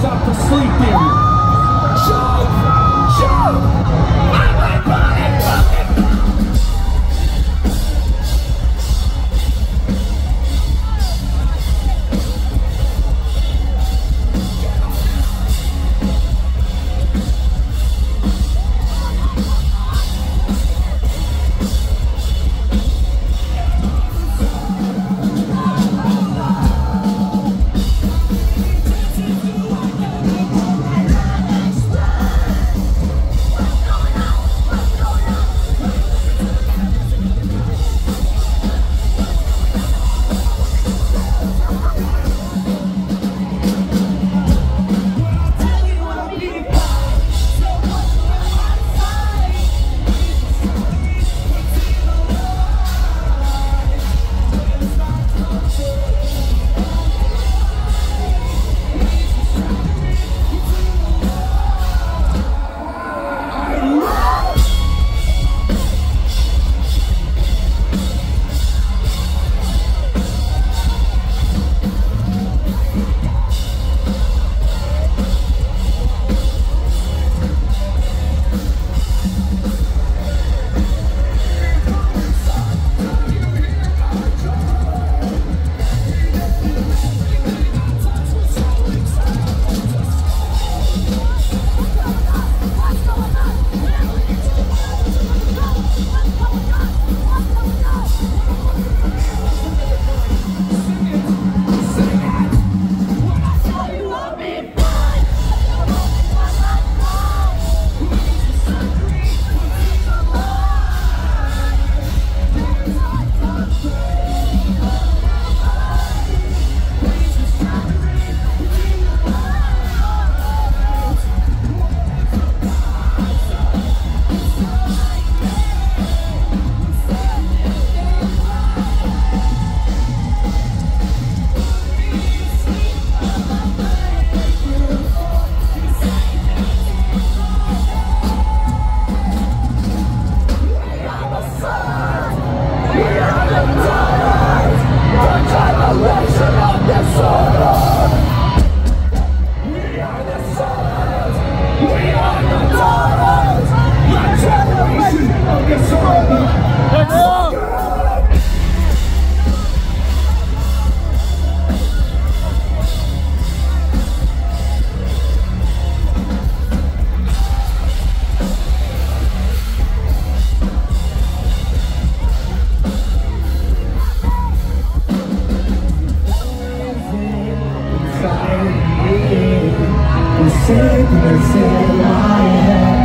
Stop to sleep. sickness in my head